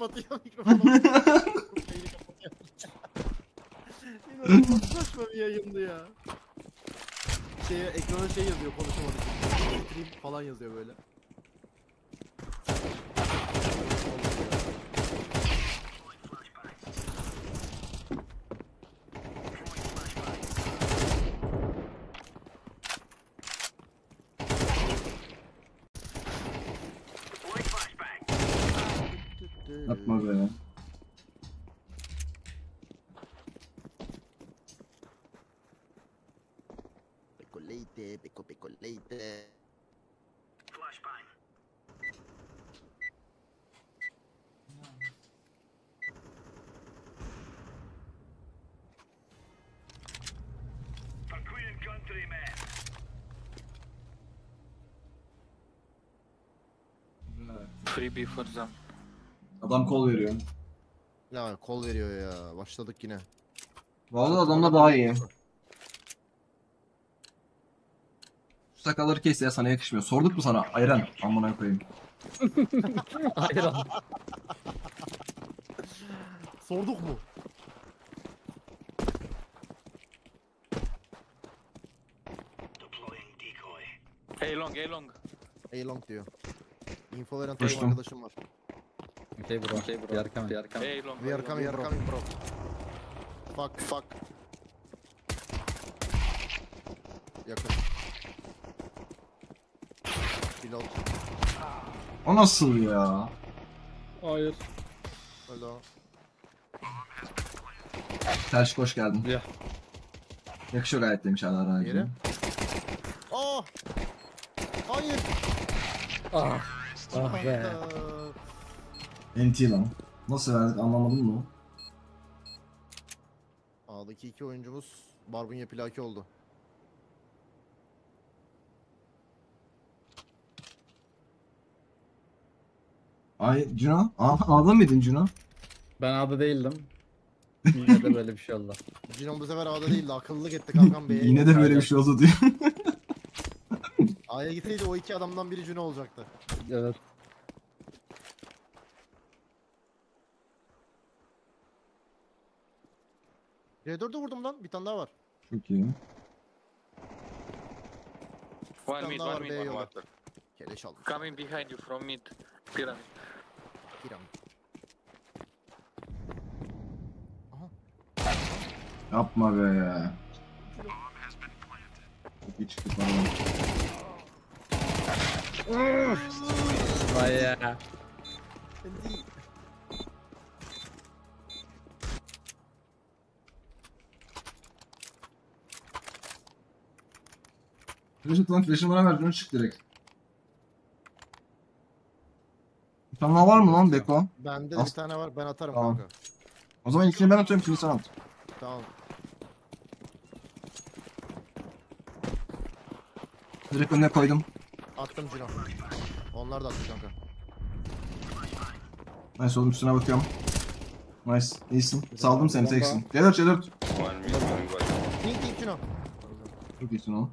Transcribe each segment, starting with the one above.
kapatıyor. Mikrofonu. İnanılmaz saçma bir yayındı ya. Şeye, ekrana şey yazıyor konuşamadık. Stream falan yazıyor böyle. Atma beni. Pecolete, peco pecolete. Flashbang. Paquian countryman. Freebie for them. Adam kol veriyor. Ya kol veriyor ya. Başladık yine. Vallahi adamla daha iyi. Şu sakalları kes ya sana yakışmıyor. Sorduk mu sana? Ayran. Amına koyayım. Hayır abi. Sorduk mu? Hey long, hey long. A long diyor. Info veren Koştum. arkadaşım var. Okay bro. Okay bro. We are coming. We are coming. Hey long. We are coming, we are coming bro. Fuck, fuck. Yakın. Pilot. O nasıl ya? Hayır. Öyle o. Terş hoş geldin. Ya. Yakışıyor gayet demiş Allah Yere. razı Aa! Hayır. Ah. Ah be. NT lan. Nasıl verdik anlamadım mı? A'daki iki oyuncumuz barbunya plaki oldu. Ay Cino. Aa, ağladın mıydın Cino? Ben adı değildim. Yine de böyle bir şey oldu. Cinon bu sefer A'da değildi. Akıllılık etti Kalkan Bey'e. Yine de böyle bir şey oldu diyor. A'ya gitseydi o iki adamdan biri Cino olacaktı. Evet. R4'ü vurdum lan. Bir tane daha var. Çok iyi. One mid, one var, mid, one water. Keleş aldım. Coming behind you from mid. Pyramid. Kiram. Yapma be. Çok iyi çıktı falan. Vay ya. Ben Flash at lan flash'ını bana ver. Cino çık direkt. Bir tane daha var mı lan Beko? Bende de As- bir tane var. Ben atarım Tamam. kanka. O zaman ikini ben atıyorum, ikini sen at. Tamam. Direkt önüne koydum. Attım Cino. Onlar da attı kanka. Nice oğlum üstüne bakıyorum. Nice, iyisin. Saldım seni, teksin. C4, C4. One mid, one. Link link Cino. Çok iyisin oğlum.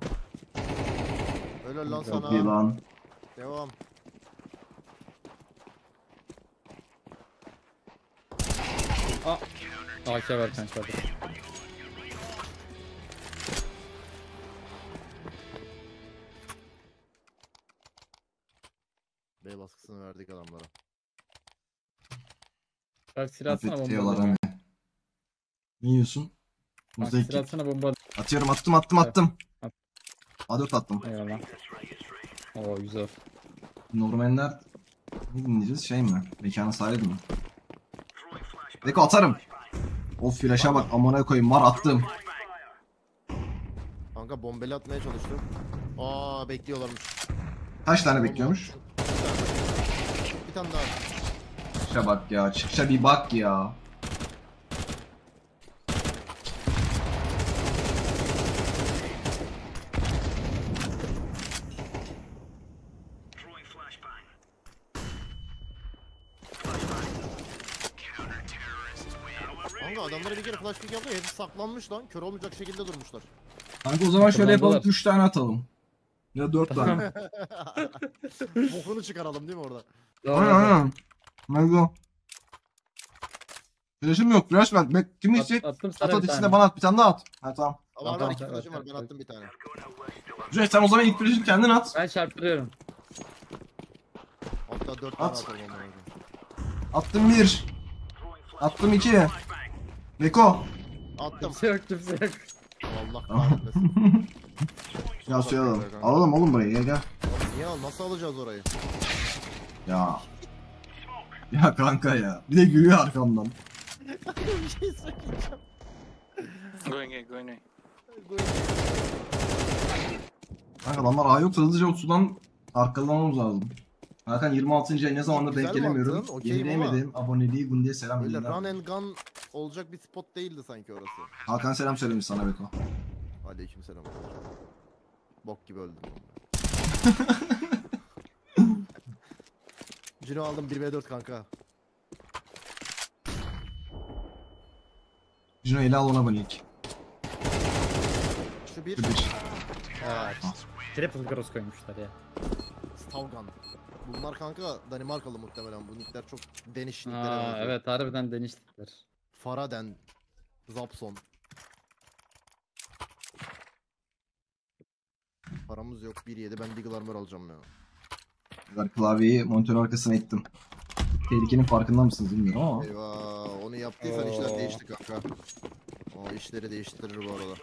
Öyle lan Çok iyi sana. lan. Devam. AK ver kanka hadi. B baskısını verdik adamlara. Bak silah atsana Afiyet bomba. hani. Ne yiyorsun? Bak silah atsana bomba. Atıyorum, attım, attım, attım. At. A4 attım. Eyvallah. Oo güzel. Normanler ne dinleyeceğiz şey mi? Mekanın sahibi mi? Beko atarım. O flash'a bak amına koyayım var attım. Kanka bombeli atmaya çalıştım. Aa bekliyorlarmış. Kaç tane bekliyormuş? Bir tane daha. Çıkışa bak ya çıkışa bir bak ya. Kanka adamlara pick yaptı. Hepsi saklanmış lan. Kör olmayacak şekilde durmuşlar. Kanka o zaman şöyle yapalım Kullandılar. 3 tane atalım. Ya 4 tane. Bokunu çıkaralım değil mi orada? aynen aynen. Mego. Flash'ım yok. Flash ver. Bek, kim At, isteyecek? attım At sana at bir ikisini de tane. bana at. Bir tane daha at. Ha tamam. Ama Tamam, ben iki tamam, flash'ım var ben attım bir tane. Cüneyt sen o zaman ilk flash'ını kendin at. Ben çarptırıyorum. Hatta dört tane At. atalım önce. Attım 1. Attım 2. Beko. Attım. Kimse yok kimse yok. Allah kahretmesin. Ya suya alalım. kanka. Alalım oğlum burayı gel gel. Niye al? Nasıl alacağız orayı? Ya. Ya kanka ya. Bir de gülüyor arkamdan. bir şey söyleyeceğim. Going A, going A. Kanka adamlar A yoksa hızlıca o sudan arkalamamız lazım. Hakan 26. ay ne zamandır Güzel denk gelemiyorum. okeyim Yenileyemedim. Aboneliği Gundi'ye selam Öyle gönder. run and gun olacak bir spot değildi sanki orası. Hakan selam söylemiş sana Beko. Aleykümselam. Bok gibi öldüm. Cino aldım 1v4 kanka. Cino ele al ona abonelik. Şu bir. Bir. Evet. Triple cross koymuşlar ya. Stavgan. Bunlar kanka Danimarkalı muhtemelen. Bu nickler çok deniş nicklere Aa, benziyor. evet harbiden deniştikler. Faraden. Zapson. Paramız yok. 1.7 ben Deagle Armor alacağım ya. Güzel klavyeyi monitör arkasına ittim. Tehlikenin farkında mısınız bilmiyorum ama. Eyvah onu yaptıysan işler Oo. değişti kanka. O işleri değiştirir bu arada.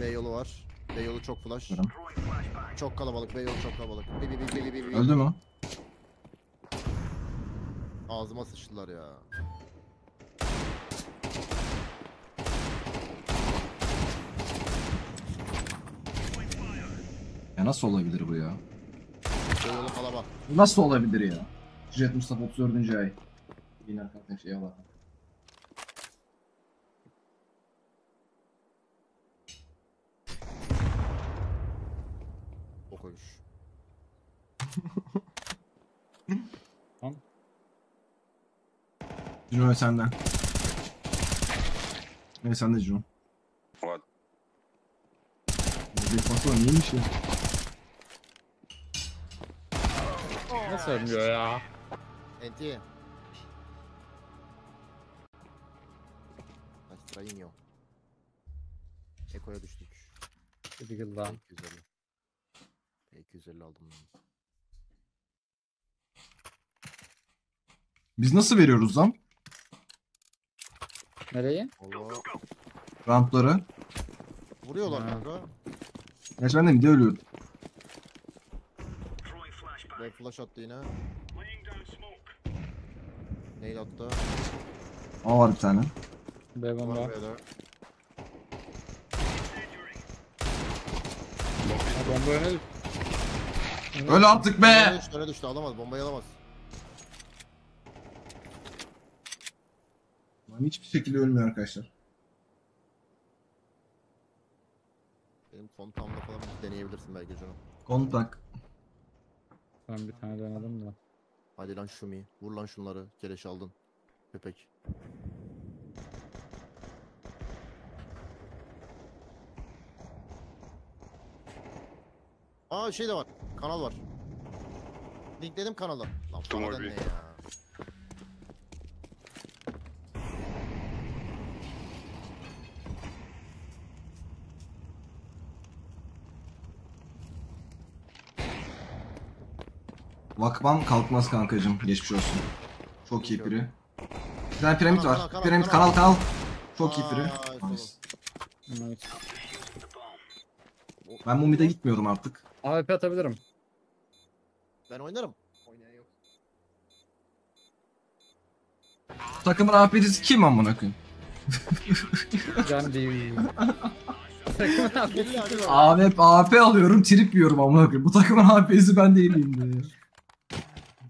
B yolu var. B yolu çok flash. Görüm. Çok kalabalık. B yolu çok kalabalık. Bi bi bi bi bi bi. Öldü mü? Ağzıma sıçtılar ya. Ya nasıl olabilir bu ya? Yolu kalabalık. Bu nasıl olabilir ya? Jet Mustafa 34. ay. Yine arkadaşlar şey koymuş. Cino senden. Ne sende Cino? What? Bir pası var neymiş ya? Nasıl ölmüyor ya? Enti. Extrainio. Eko'ya düştük. Triple lan. 250. 250 aldım ben. Biz nasıl veriyoruz lan? Nereye? Allah. Vuruyorlar Ha. kanka. Gerçi ben de mide ölüyorum. Red flash attı yine. Nail attı. Aa var bir tane. B bomba. Var B'de. Ha, bomba öne düştü. Öl artık Öne be! düştü, öne düştü. Alamaz, bombayı alamaz. Lan hiçbir şekilde ölmüyor arkadaşlar. Benim son tamda falan deneyebilirsin belki canım. Kontak. Ben bir tane denedim de. Hadi lan Şumi. Vur lan şunları. Keleş aldın. Köpek. Aa şey de var. Kanal var. Linkledim kanala. Lan B. ne ya? Vakban kalkmaz kankacım. Geçmiş olsun. Çok iyi piri. Bir tane piramit Kanal, var. kanal, kanal, piramit kanal. kanal kanal. Çok iyi piri. Ay, Nice. Ben bu mid'e gitmiyorum artık. AWP atabilirim. Ben oynarım. Oynayan yok. Bu takımın AP'cisi kim amına koyayım? Can değil. Takımın Geliyor var. AP, AP alıyorum, trip yiyorum amına koyayım. Bu takımın AP'si ben değilim diye.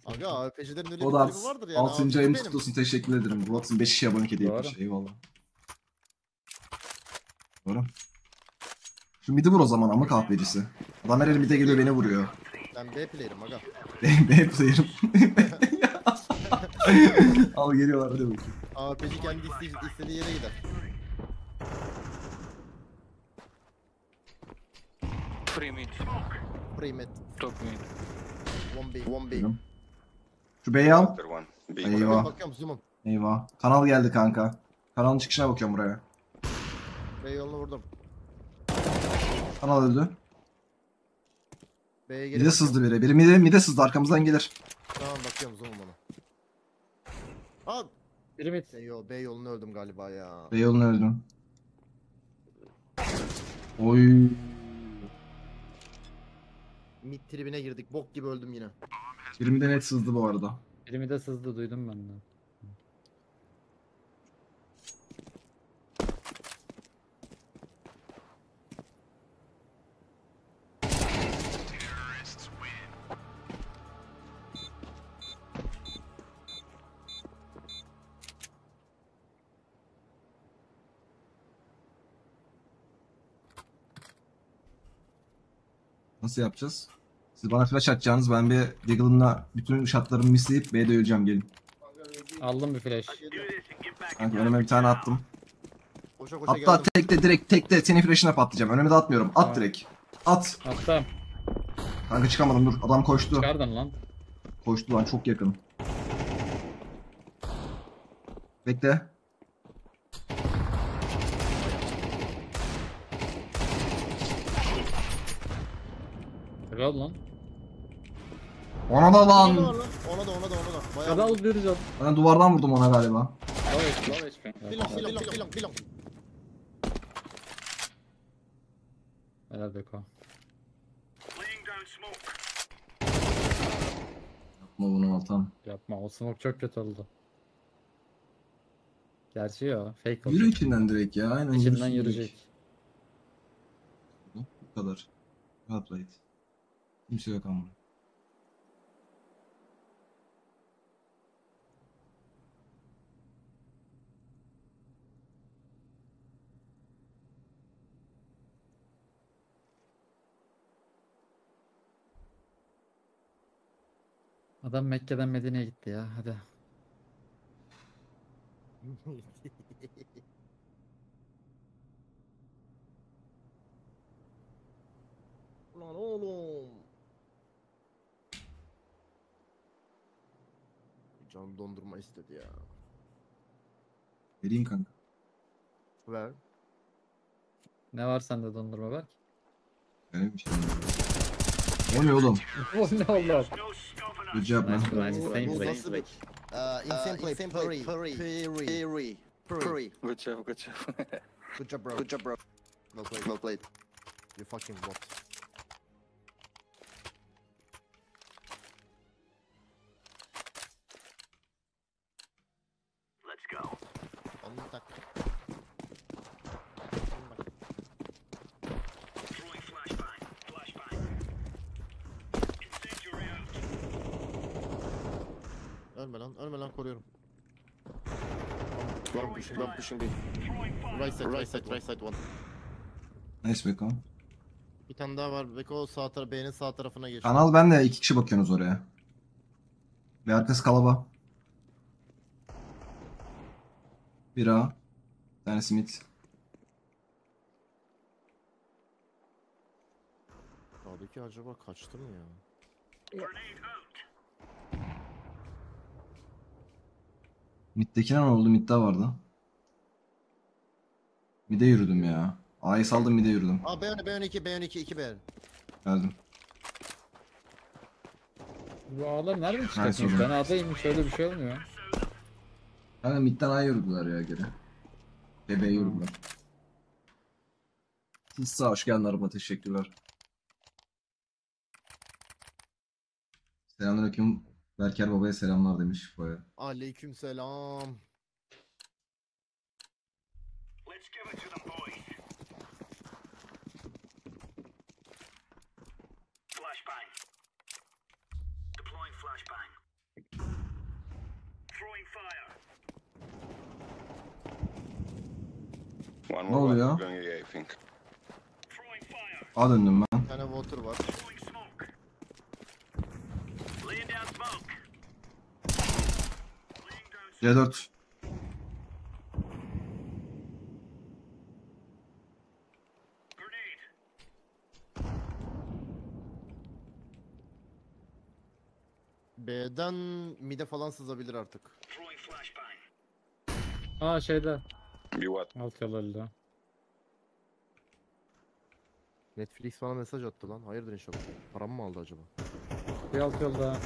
Aga AWP'cilerin öyle O bir da tribi vardır yani. 6. AWP'ci ayımız benim. kutlu olsun. Teşekkür ederim. Watson 5 kişi abonelik hediye Doğru. etmiş. Eyvallah. Doğru. Şu midi vur o zaman ama kahvecisi. Adam her mide geliyor beni vuruyor. Ben B player'ım aga. Benim B player'ım. Al geliyorlar hadi bakayım. AWP'ci kendi iste- istediği yere gider. Three mid. Pre-med. Top mid. 1B. 1B. Buyurun. Şu beyi al. Eyvah. Eyvah. Kanal geldi kanka. Kanalın çıkışına bakıyorum buraya. B yolunu vurdum. Kanal öldü. B'ye geri Mide sızdı biri. Biri mide, mide sızdı arkamızdan gelir. Tamam bakıyorum zoom'um ona. Aa, Biri mid. B, yol, B yolunu öldüm galiba ya. Bey yolunu öldüm. Oy. Mid tribine girdik. Bok gibi öldüm yine. Biri mide net sızdı bu arada. Biri mid'e sızdı duydum ben de. Nasıl yapacağız? Siz bana flash atacaksınız. Ben bir Deagle'ımla bütün shotlarımı misleyip B'de öleceğim gelin. Aldım bir flash. Kanka önüme bir tane attım. Koşa koşa Hatta geldim. tekte direkt tekte senin flash'ına patlayacağım. Önüme de atmıyorum. At Tamam. direkt. At. Attım. Kanka çıkamadım dur. Adam koştu. Çıkardın lan. Koştu lan çok yakın. Bekle. Helal lan. Ona da Ona da lan. Ona da ona da ona da. Bayağı Helal bir can. Ben duvardan vurdum ona galiba. Low HP, low HP. Bilong bilong bilong bilong. Helal Beko. Yapma bunu Altan. Yapma o smoke çok kötü oldu. Gerçi ya fake oldu. Yürü içinden direkt ya. Aynen İçinden yürüyecek. Bu kadar. Played. Kimse yok ama. Adam Mekke'den Medine'ye gitti ya hadi. Lan oğlum. Can dondurma istedi ya. Vereyim kanka. Ver. Ne var sende dondurma Berk? Benim bir şey O ne oğlum? o ne oldu? Good job man. Nice, nice, same play. nasıl bir... Uh, insane play, Purry, Purry, Purry, Purry. Good job, good job. Good job bro. Good job bro. Well played. Well played. You fucking bot. Ölme lan, ölme lan koruyorum. Long pushing, long pushing B. Right side, right side, right side one. Nice Beko. Bir tane daha var. Beko sağ tarafı, B'nin sağ tarafına geç. Kanal ben de iki kişi bakıyorsunuz oraya. Bir arkası kalaba. Bir A. Bir tane simit. Sağdaki acaba kaçtı mı ya? Mid'dekine ne oldu? Mid'de vardı. Mid'e yürüdüm ya. A'yı saldım mid'e yürüdüm. Aa B12, B12, B12, 2 B. Geldim. Bu ağlar nereden çıkartmış? Ben adayım şöyle bir şey olmuyor. Kanka mid'den A'ya yürüdüler ya geri. Bebeğe yürüdüler. Tissa hoş geldin araba teşekkürler. Selamünaleyküm. Berker babaya selamlar demiş baya. Aleyküm selam. Ne oluyor? one going A, I think. A döndüm ben. Bir tane water var. C4. B'den mide falan sızabilir artık. Aa şeyde. Bir what? Alt yalarıyla. Netflix bana mesaj attı lan. Hayırdır inşallah. Param mı aldı acaba? Bir alt yolda.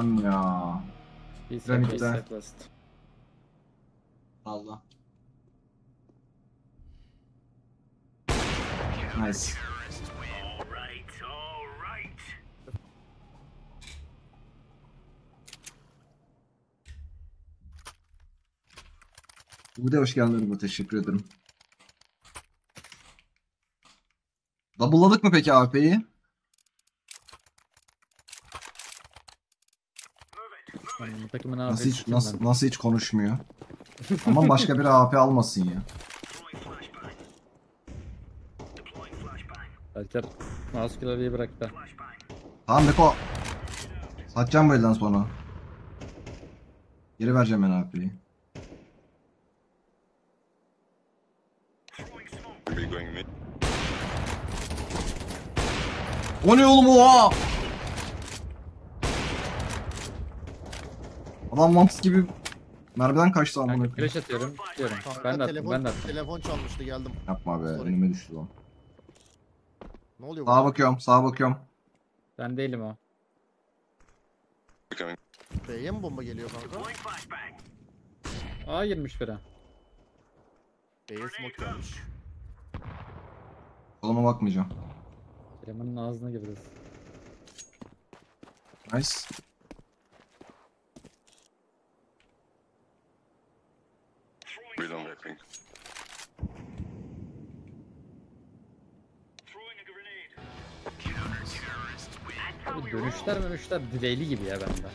Lan ya. Bir set last. Allah. Nice. Bu da hoş geldin bu teşekkür ederim. Double'ladık mı peki AP'yi? Yani takımın Nasıl hiç nasıl, nasıl hiç konuşmuyor? Aman başka bir AP almasın ya. Alper mouse klavyeyi bıraktı. Tamam Beko. Satacağım bu elden sonra. Geri vereceğim ben AP'yi. O ne oğlum o? Adam Lamps gibi mermiden kaçtı amına koyayım. flash atıyorum. Diyorum. Kanka Ben de attım telefon, ben de attım. telefon çalmıştı geldim. Yapma be Sorry. önüme düştü lan. Ne oluyor Sağa bakıyorum sağa bakıyorum. Ben değilim o. Be coming. B'ye mi bomba geliyor kanka? Aa girmiş biri. B'ye smoke gelmiş. Soluma bakmayacağım. Elemanın ağzına girdi. Nice. Dönüşler dönüşler dileyli gibi ya bende.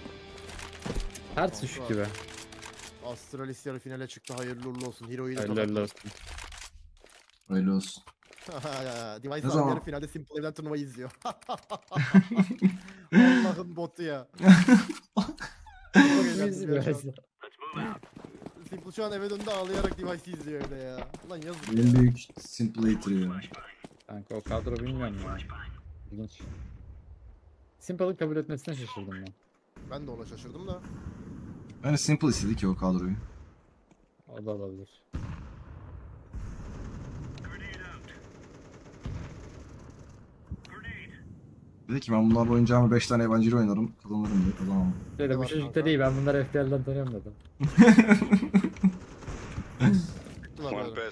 Her düşük gibi. Astralis yarı finale çıktı. Hayırlı uğurlu olsun. Hero'yu da tokatladı. olsun. Öyle olsun. Device abi zaman? yarı finalde Simple Ev'den turnuvayı izliyor. Allah'ın botu ya. Çok eğlendim ya şu an. Simple şu an eve döndü ağlayarak Device'i izliyor evde ya. Ulan yazık ya. En büyük simple hater ya. Kanka o kadro bilmiyorum ya. İlginç. Simple'ı kabul etmesine şaşırdım ben. Ben de ona şaşırdım da. Yani simple istedi ki o kadroyu. O da olabilir. Dedi ki ben bunlarla oynayacağımı 5 tane yabancıyla oynarım. Kazanırım diye kazanamam. Dedi bu var çocuk kanka? da değil ben bunları FPL'den tanıyorum dedim. One B'ye.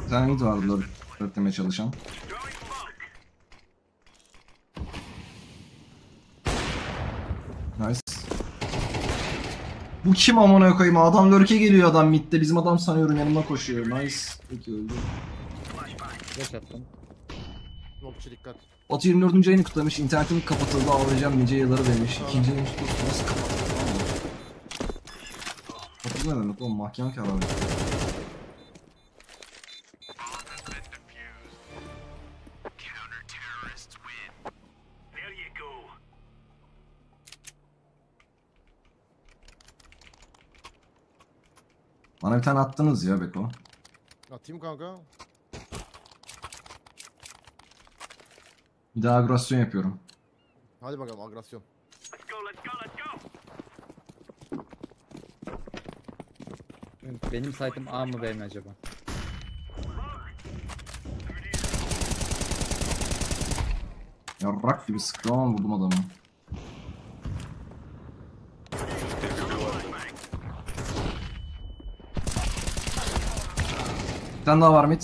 Bir tane mid vardı lurk, lurklemeye çalışan. Nice. Bu kim amına koyayım? Adam lurk'e geliyor adam midde. Bizim adam sanıyorum yanıma koşuyor. Nice. Peki öldü. Flash attım. Nokçu dikkat. Batu 24. ayını kutlamış. İnternetim kapatıldı ağlayacağım nice yılları demiş. İkinci ayını tutmuş. Nasıl kapattı ne demek oğlum? Mahkeme kararı. Bana bir tane attınız ya Beko. Atayım kanka. Bir daha agresyon yapıyorum. Hadi bakalım agresyon. Benim site'ım A mı B mi acaba? Yarrak gibi sıktım ama vurdum adamı. Tane daha var mid.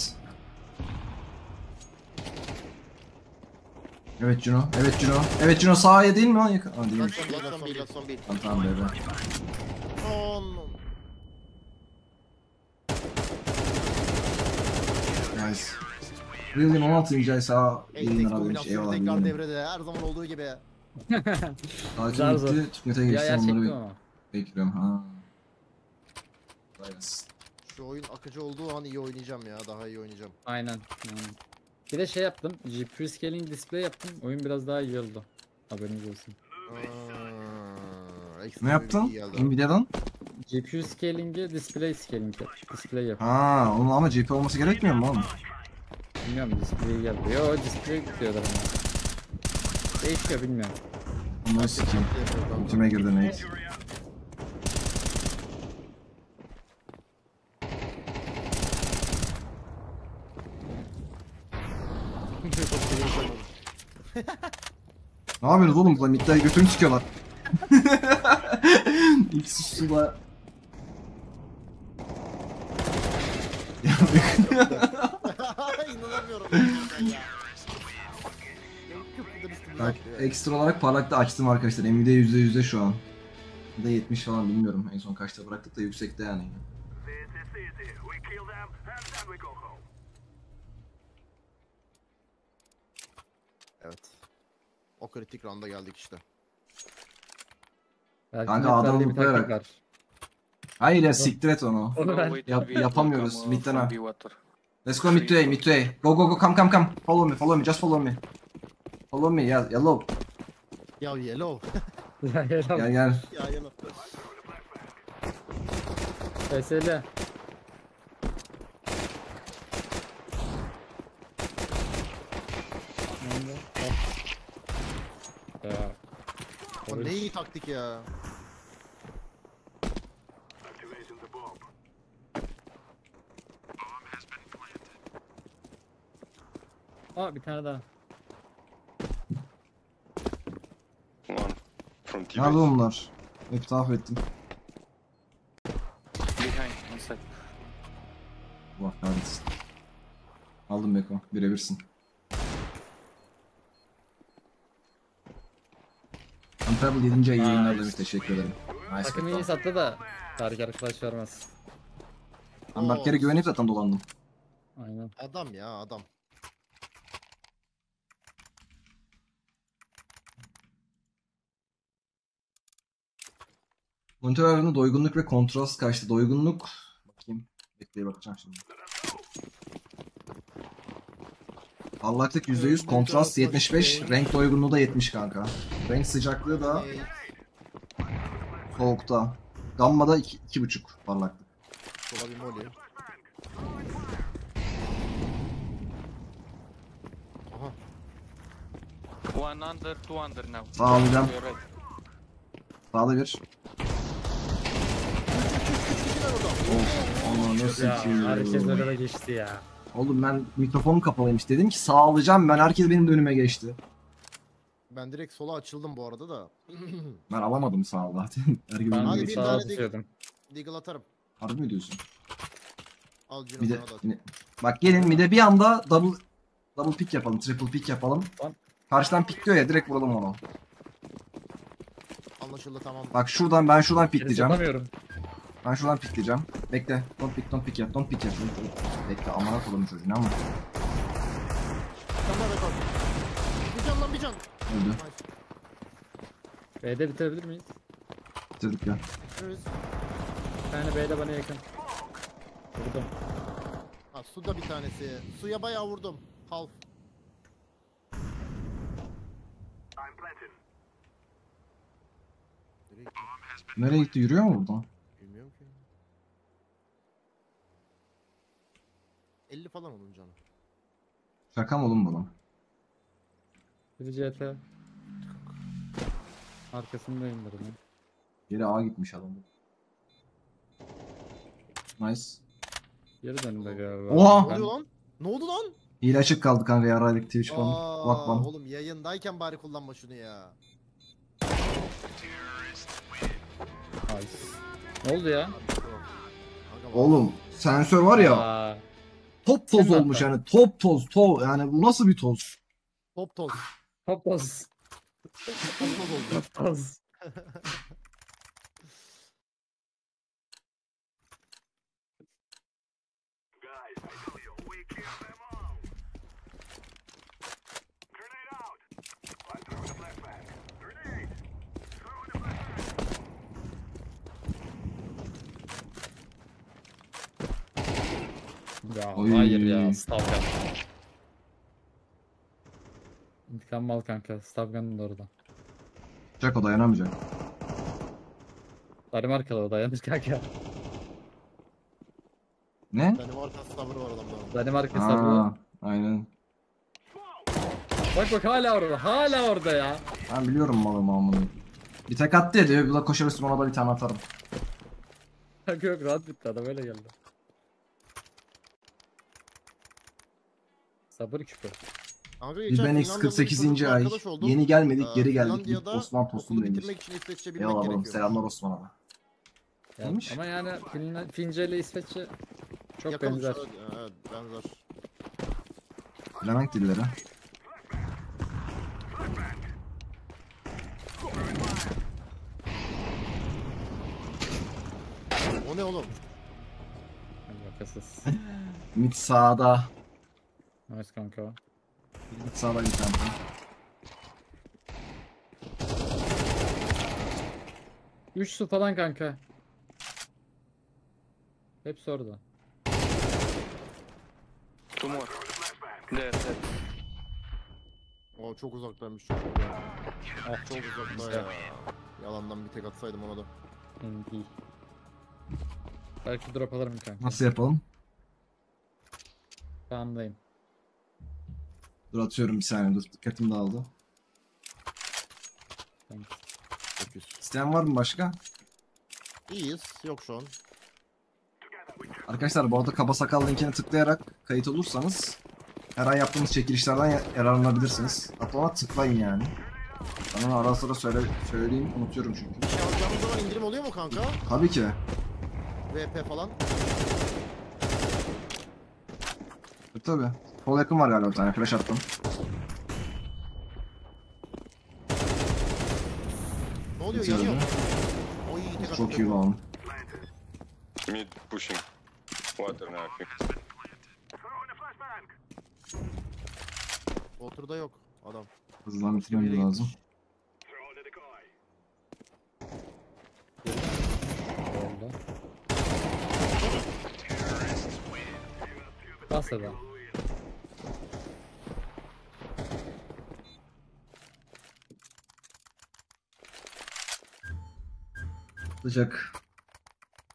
Evet Juno. Evet Juno. Evet Juno sağa değil mi lan? Aa. Last son bir, son bir. Tamam tamam bebe. Nice. Real'in 16. ay sağ yayınlar kombinasyonu Eyvallah. tekrar devrede. Her zaman olduğu gibi. Tatil bitti. Tüknete geçti. Onları bekliyorum. Ha. Gelsin. Şu oyun akıcı olduğu an iyi oynayacağım ya. Daha iyi oynayacağım. Aynen. aynen. Bir de şey yaptım. GPU scaling display yaptım. Oyun biraz daha iyi oldu. Haberiniz olsun. Aa, ekstra Ne bir yaptın? bilgi geldi. Nvidia'dan? GPU scaling'i display scaling yap. Display yap. Ha, onun ama GP olması gerekmiyor mu oğlum? Bilmiyorum display geldi. Yo display diyorlar ama. Değişiyor bilmiyorum. Bunu sikeyim. Ultime girdi Nate. Ne yapıyorsunuz oğlum? Lan midde götünü sikiyorlar. İkisi suda. İnanamıyorum. Bak ekstra olarak parlakta açtım arkadaşlar. Nvidia %100'de şu an. Da 70 falan bilmiyorum. En son kaçta bıraktık da yüksekte yani. Evet. O kritik rounda geldik işte. Belki Kanka Kanka adam bir taktik var. Hayır ya siktir et onu. Onu ben Yap- yapamıyoruz. Midden ha. Let's go mid to A, mid to A. Go go go come come come. Follow me, follow me, just follow me. Follow me, yeah, yellow. Ya yellow. Gel gel. ya yellow. PSL. Nerede? Al. Ya. O ne iyi taktik ya. Aa bir tane daha. One from Nerede onlar? Hep tahmin ettim. Behind, inside. Allah kahretsin. Aldım Beko. Birebirsin. Untravel 7. ayı yayınlar demiş. Teşekkür ederim. Nice Takım iyi sattı da Tarık arkadaş vermez. Ben Berker'e güvenip zaten dolandım. Aynen. Adam ya adam. Monitör ayarında doygunluk ve kontrast kaçtı. Doygunluk... Bakayım. Bekleye bakacağım şimdi. Parlaklık %100, kontrast 75, renk doygunluğu da 70 kanka. Renk sıcaklığı da soğukta. Gamma'da 2,5 parlaklık. sola bir molly. Aha. One under, two under now. Sağ ol hocam. Sağda bir. Of, ananı Ya sikeyim. herkes geçti ya. Oğlum ben mikrofonum kapalıymış dedim ki sağlayacağım ben herkes benim de önüme geçti. Ben direkt sola açıldım bu arada da. Ben alamadım sağ ol zaten. Herkes Ben önüme Hadi bir geçti. sağa tane de-. Deagle atarım. Harbi mi diyorsun? Al Cino Bir de sana da at. bak gelin bir de bir anda double double pick yapalım, triple pick yapalım. Tamam. Karşıdan pick diyor ya direkt vuralım onu. Anlaşıldı tamam. Bak şuradan ben şuradan pickleyeceğim. Yapamıyorum. Ben şuradan pickleyeceğim. Bekle. Don't pick, don't pick yap, don't pick yap. Bekle amına koyayım çocuğunu ama. Bir can lan bir can. Öldü. B'de bitirebilir miyiz? Bitirdik ya. Görürüz. Bir tane B'de bana yakın. Vurdum. Ha suda bir tanesi. Suya bayağı vurdum. Half. Nereye gitti? Nereye gitti? Yürüyor mu buradan? Bilmiyorum ki. 50 falan onun canı. Şaka mı oğlum bu? Bir CT. Arkasındayımdır ben. Geri A gitmiş adam. Nice. Geri döndü galiba. Oha! Ne Ben- oluyor lan? Ne oldu lan? Hile açık kaldı kanka yaraydık Twitch falan. Bak lan. oğlum yayındayken bari kullanma şunu ya. Nice. Ne oldu ya? Kanka, Oğlum sensör var ya Aa, top toz Kim olmuş yani top toz to yani bu nasıl bir toz? Top toz. Top toz. Top toz oldu. Top toz. Ya Oy. hayır ya Stavgan. İntikam al kanka Stavgan'ın da orada. Jack o dayanamayacak. Danimarkalı o dayanır kanka. Ne? Benim arkası sabır var adamda. Danimarka. Aa, aynen. Bak bak hala orada. Hala orada ya. Ben biliyorum malı mamını. Bir tek attı ya diyor. Bir de koşar üstüme ona da bir tane atarım. Kanka yok rahat bitti adam öyle geldi. Kanka Biz Sabır küpü. geçen ben Finlandiya'da bir 48. çocukla ay. arkadaş oldum. Yeni gelmedik, Ee, geri geldik. Finlandiya'da Osman Tosun okulu Demir. bitirmek için İsveççe bilmek Eyvallah oğlum. gerekiyor. Selamlar Osman'a. Yani, Neymiş? ama yani Finla- Fince ile İsveççe çok Yakın, benzer. evet, evet, benzer. Flemenk dilleri. O ne oğlum? Alakasız. Mid sağda. Nice kanka. Sağda bir tane. Üç su falan kanka. Hepsi orada. More. There, there. O çok uzaktaymış çok. Ya. Ah Çok uzakta ya. Yalandan bir tek atsaydım ona da. Hindi. Belki drop alırım kanka. Nasıl yapalım? Tamamdayım. Dur atıyorum bir saniye dur. Dikkatim dağıldı. Öküz. İsteyen var mı başka? İyiyiz. Yok şu an. Arkadaşlar bu arada kaba sakal linkine tıklayarak kayıt olursanız her ay yaptığımız çekilişlerden ya- yararlanabilirsiniz. Hatta ona tıklayın yani. Ben onu ara sıra söyle, söyleyeyim unutuyorum çünkü. Bir şey alacağımız zaman indirim oluyor mu kanka? Tabii ki. VP falan. Tabii tabii. Sol yakın var galiba bir tane flash attım. Ne oluyor? Bitiyor Yanıyor. Oy tek Çok iyi lan. Mid pushing. Water I think. Water'da yok adam. Hızlan bitirmemiz lazım. Bas hadi. Sıcak.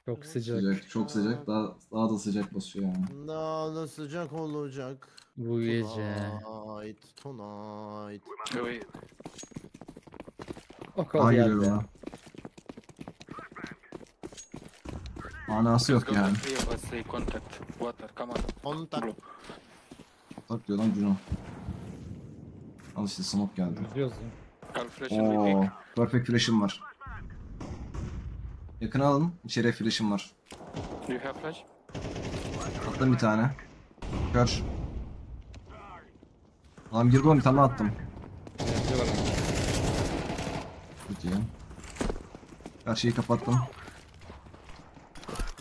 Çok sıcak. Sıcak. Çok sıcak. Daha, daha da sıcak basıyor yani. Daha da sıcak olacak. Bu gece. Tonight, tonight. Wait. O Daha geliyor geldi. bana. Manası yok yani. three of us, say contact. Water, come on. Contact. Blue. Tak diyor lan Juno. Al işte smoke geldi. Yüzüyoruz ya. We Oo, perfect flash'ım var. Yakına alın. İçeriye flash'ım var. You have flash? Attım bir tane. Kör. Lan girdi bir tane attım. Her şeyi kapattım.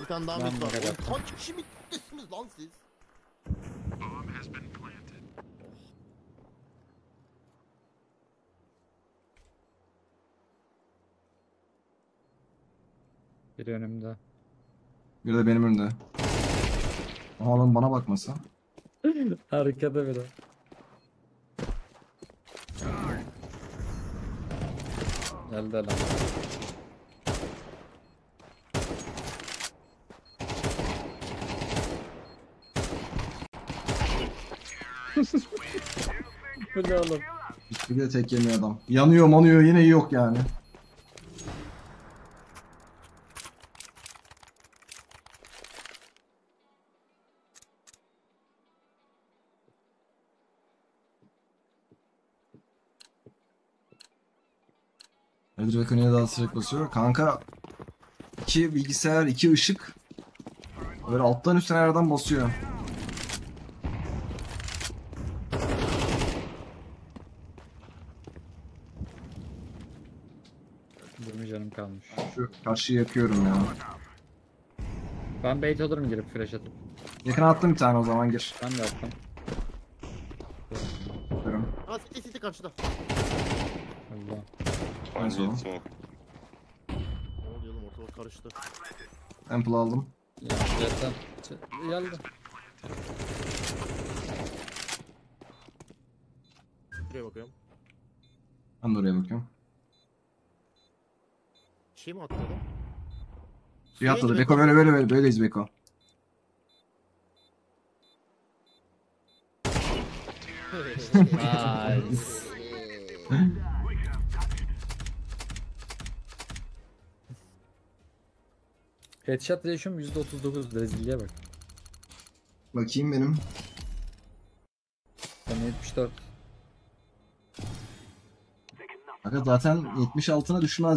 Bir tane daha mid var. Oğlum. Kaç kişi middesiniz lan siz? Biri önümde. Bir de benim önümde. Lan bana bakması. Arkada biri. Geldi lan. Bu ne oğlum? Hiçbir de tek yemiyor adam. Yanıyor manıyor yine yok yani. Nedir ve konuya daha sıcak basıyor. Kanka iki bilgisayar, iki ışık böyle alttan üstten her yerden basıyor. Durmuş canım kalmış. Şu karşıyı yakıyorum ya. Ben bait olurum girip flash atıp. Yakına attım bir tane o zaman gir. Ben de attım. Ha city city karşıda. Allah. Nice one. Ne oluyor oğlum ortalık karıştı. Ample aldım. Ç- Geldi. Şuraya bakıyorum. Ben de oraya bakıyorum. şey mi atladı? Bir atladı. Beko? böyle böyle böyle böyleyiz Beko. Nice. Headshot ratio'm %39 rezilliğe bak. Bakayım benim. Ben 74. Aga zaten 76'ına düşmez